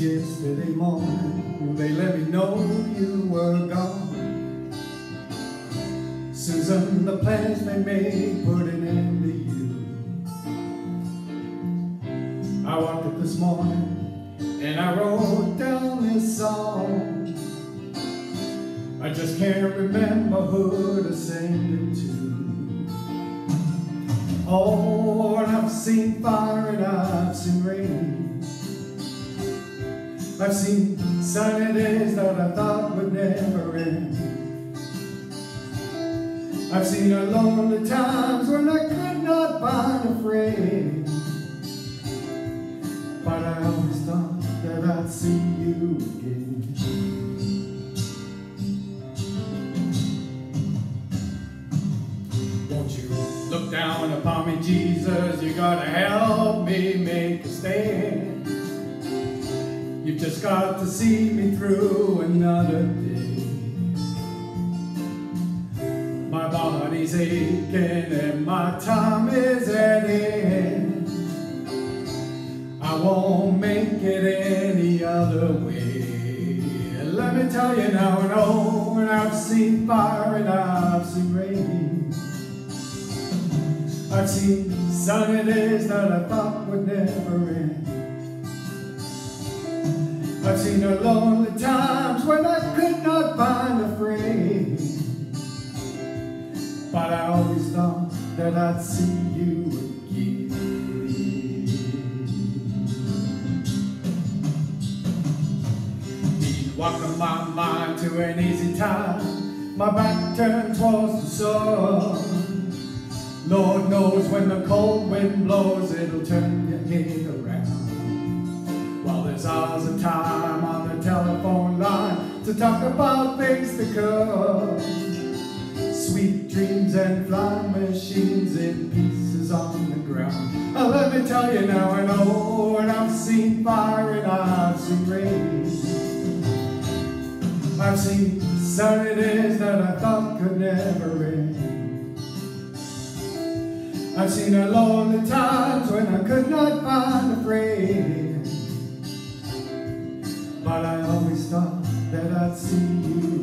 Yesterday morning, they let me know you were gone. Suzanne, the plans they made put an end to you. I woke up this morning and I wrote down this song. I just can't remember who to send it to. Oh, and I've seen fire and I've seen rain. I've seen sunny days that I thought would never end. I've seen lonely times when I could not find a friend. But I always thought that I'd see you again. Won't you look down upon me, Jesus? You gotta help me make a stand. You've just got to see me through another day. My body's aching and my time is at end. I won't make it any other way. Let me tell you now and oh, and I've seen fire and I've seen rain. I've seen sunny days that I thought would never end. I've seen the lonely times when I could not find a friend. But I always thought that I'd see you again. He'd walk my mind to an easy time. My back turned towards the sun. Lord knows when the cold wind blows, it'll turn your head around. There's hours of time on the telephone line to talk about things to come. Sweet dreams and flying machines in pieces on the ground. Oh, let me tell you now, I know, and I've seen fire and I've seen rain. I've seen sunny days that I thought could never end. I've seen the lonely times when I could not find a friend. But I always thought that I'd see you